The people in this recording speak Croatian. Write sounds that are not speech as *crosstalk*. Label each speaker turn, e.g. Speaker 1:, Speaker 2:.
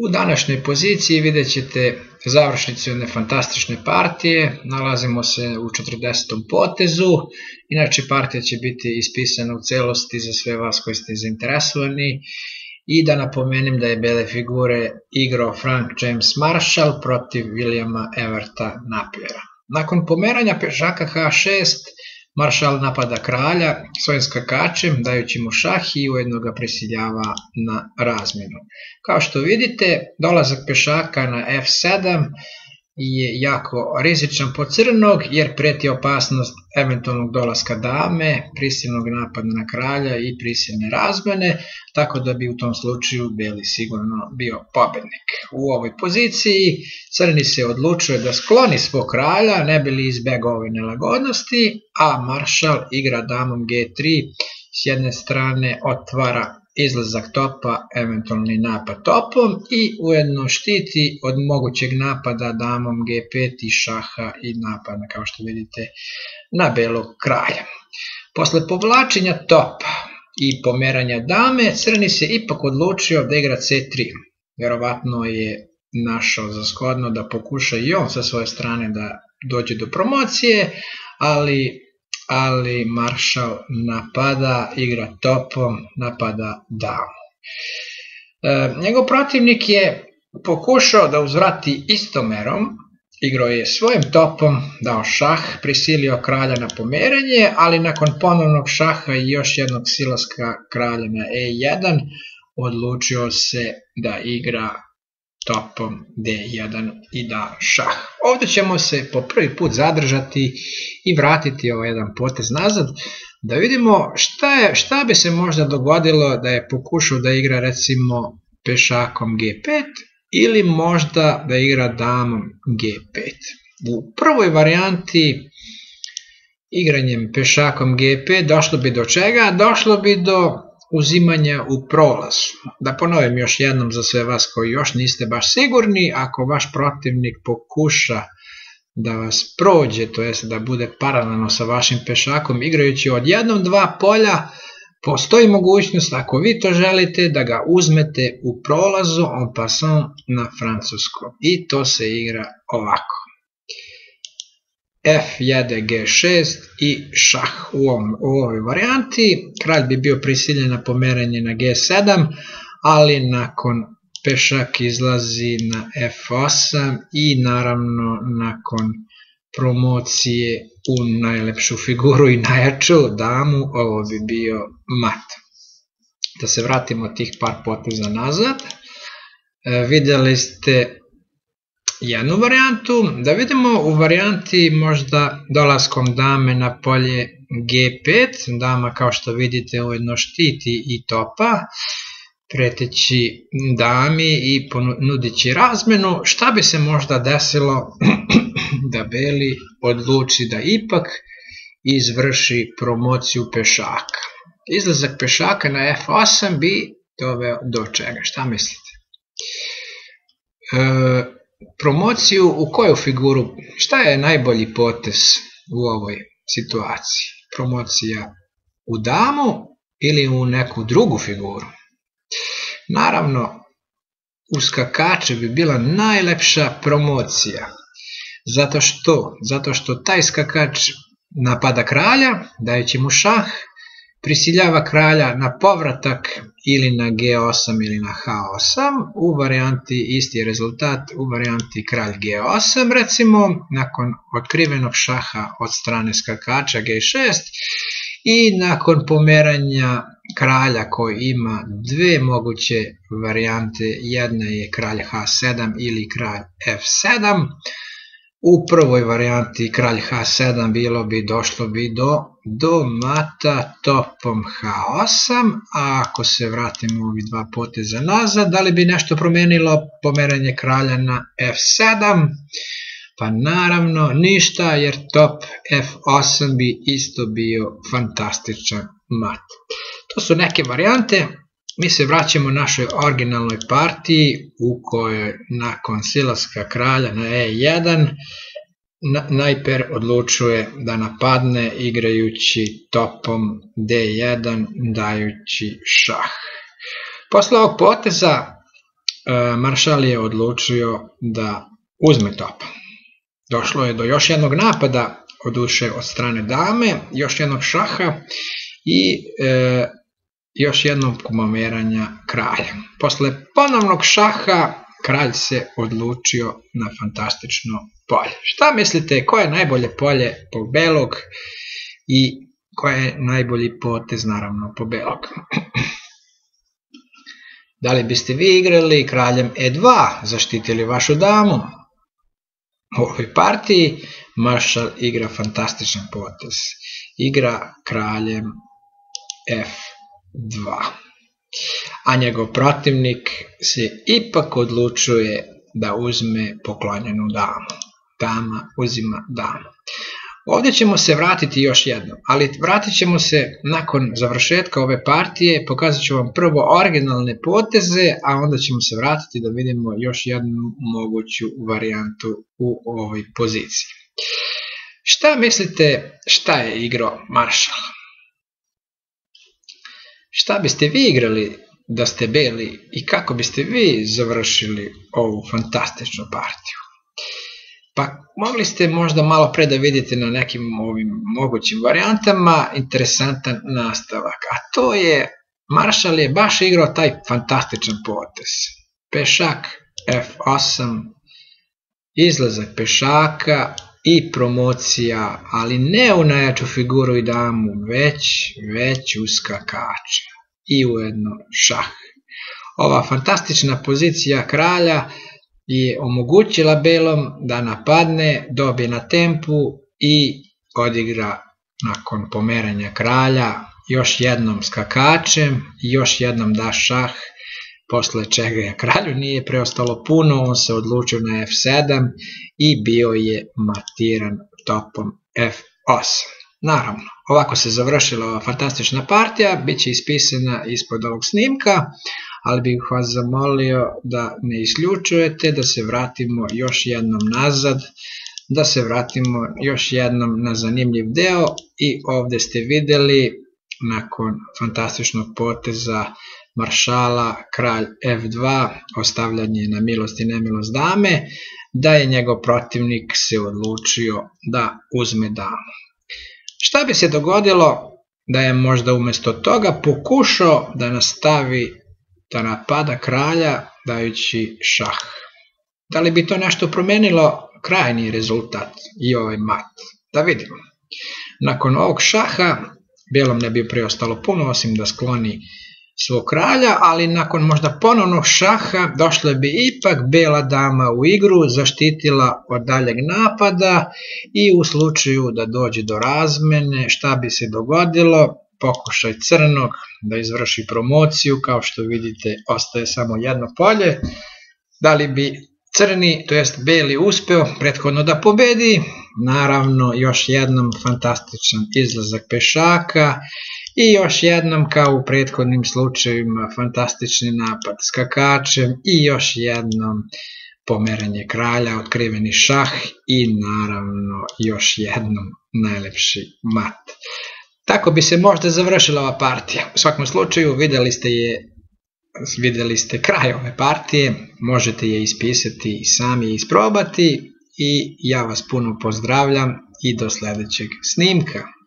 Speaker 1: U današnjoj poziciji vidjet ćete završnicu jedne fantastične partije. Nalazimo se u 40. potezu. Inače partija će biti ispisana u celosti za sve vas koji ste zainteresovani. I da napomenem da je bele figure igrao Frank James Marshall protiv Williama Everta Napiera. Nakon pomeranja pešaka H6 Maršal napada kralja svojim skakačem, dajući mu šah i ujedno ga prisiljava na razmjenu. Kao što vidite, dolazak pešaka na f7 je jako rizičan po crnog jer preti opasnost eventualnog dolaska dame, prisilnog napada na kralja i prisilne razmene, tako da bi u tom slučaju beli sigurno bio pobednik. U ovoj poziciji crni se odlučuje da skloni svog kralja, ne bi li izbegao ove nelagodnosti, a maršal igra damom g3 s jedne strane otvara izlazak topa, eventualni napad topom i ujedno štiti od mogućeg napada damom G5 i šaha i napada, kao što vidite, na belog kralja. Posle povlačenja topa i pomeranja dame, crni se ipak odlučio da igra C3. Vjerovatno je našao za shodno da pokuša i on sa svoje strane da dođe do promocije, ali ali Marshall napada, igra topom, napada damu. E, njegov protivnik je pokušao da uzvrati istomerom, igrao je svojim topom, dao šah, prisilio kralja na pomerenje, ali nakon ponovnog šaha i još jednog silaska kralja na e1, odlučio se da igra topom D1 i da šah. Ovdje ćemo se po prvi put zadržati i vratiti ovaj jedan potez nazad, da vidimo šta, je, šta bi se možda dogodilo da je pokušao da igra recimo pešakom G5 ili možda da igra damom G5. U prvoj varijanti igranjem pešakom G5 došlo bi do čega? Došlo bi do uzimanja u prolaz. Da ponovim još jednom za sve vas koji još niste baš sigurni, ako vaš protivnik pokuša da vas prođe, to jest da bude paralelno sa vašim pešakom igrajući od jednom dva polja, postoji mogućnost ako vi to želite da ga uzmete u prolazu en passant na francusko i to se igra ovako. F1 G6 i šah u, ovom, ovoj varijanti. Kralj bi bio prisiljen na pomeranje na G7, ali nakon pešak izlazi na F8 i naravno nakon promocije u najlepšu figuru i najjaču damu, ovo bi bio mat. Da se vratimo tih par poteza nazad. E, videli ste jednu varijantu, da vidimo u varijanti možda dolaskom dame na polje G5, dama kao što vidite ujedno štiti i topa, preteći dami i ponudići razmenu, šta bi se možda desilo *clears throat* da Beli odluči da ipak izvrši promociju pešaka. Izlazak pešaka na F8 bi doveo do čega, šta mislite? E, promociju u koju figuru, šta je najbolji potez u ovoj situaciji? Promocija u damu ili u neku drugu figuru? Naravno, u skakače bi bila najlepša promocija. Zato što? Zato što taj skakač napada kralja, dajući mu šah, prisiljava kralja na povratak ili na G8 ili na H8, u varijanti isti rezultat, u varijanti kralj G8 recimo, nakon otkrivenog šaha od strane skakača G6 i nakon pomeranja kralja koji ima dve moguće varijante, jedna je kralj H7 ili kralj F7, u prvoj varijanti kralj H7 bilo bi došlo bi do, do mata topom H8, a ako se vratimo ovih dva poteza nazad, da li bi nešto promenilo pomeranje kralja na F7? Pa naravno ništa jer top F8 bi isto bio fantastičan mat. To su neke varijante, mi se vraćamo našoj originalnoj partiji u kojoj nakon silaska kralja na E1 Najper odlučuje da napadne igrajući topom D1 dajući šah. Posle ovog poteza maršal je odlučio da uzme top. Došlo je do još jednog napada od duše od strane dame, još jednog šaha i e, još jednog pomeranja kralja. Posle ponovnog šaha kralj se odlučio na fantastično polje. Šta mislite, koje je najbolje polje po belog i koje je najbolji potez naravno po belog? *clears throat* Da li biste vi igrali kraljem E2, zaštitili vašu damu? U ovoj partiji maršal igra fantastičan potez. Igra kraljem F2. A njegov protivnik se ipak odlučuje da uzme poklonjenu damu. Dama uzima damu. Ovdje ćemo se vratiti još jednom, ali vratit ćemo se nakon završetka ove partije, pokazat ću vam prvo originalne poteze, a onda ćemo se vratiti da vidimo još jednu moguću varijantu u ovoj poziciji. Šta mislite šta je igrao Marshall? Šta biste vi igrali da ste bili i kako biste vi završili ovu fantastičnu partiju? Pa mogli ste možda malo pre da vidite na nekim ovim mogućim varijantama interesantan nastavak, a to je Marshall je baš igrao taj fantastičan potez. Pešak F8, izlazak pešaka i promocija, ali ne u najjaču figuru i damu, već, već u skakača i ujedno šah. Ova fantastična pozicija kralja i omogućila Belom da napadne, dobije na tempu i odigra nakon pomeranja kralja još jednom skakačem još jednom da šah, posle čega je kralju nije preostalo puno, on se odlučio na f7 i bio je matiran topom f8. Naravno, ovako se završila ova fantastična partija, bit će ispisana ispod ovog snimka ali bih vas zamolio da ne isključujete, da se vratimo još jednom nazad, da se vratimo još jednom na zanimljiv deo i ovde ste videli nakon fantastičnog poteza maršala kralj F2 ostavljanje na milost i nemilost dame da je njegov protivnik se odlučio da uzme damu. Šta bi se dogodilo da je možda umesto toga pokušao da nastavi da napada kralja dajući šah. Da li bi to nešto promenilo krajni rezultat i ovaj mat? Da vidimo. Nakon ovog šaha, Belom ne bi preostalo puno osim da skloni svog kralja, ali nakon možda ponovnog šaha došla bi ipak bela dama u igru, zaštitila od daljeg napada i u slučaju da dođe do razmene šta bi se dogodilo, pokušaj crnog da izvrši promociju, kao što vidite ostaje samo jedno polje, da li bi crni, to jest beli uspeo prethodno da pobedi, naravno još jednom fantastičan izlazak pešaka i još jednom kao u prethodnim slučajima fantastični napad skakačem i još jednom pomeranje kralja, otkriveni šah i naravno još jednom najlepši mat. Tako bi se možda završila ova partija. U svakom slučaju videli ste je videli ste kraj ove partije, možete je ispisati i sami isprobati i ja vas puno pozdravljam i do sledećeg snimka.